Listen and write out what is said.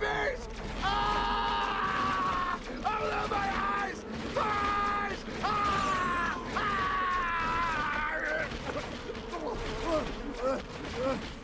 beast! Ah! Oh, my eyes! Eyes! Ah! Ah!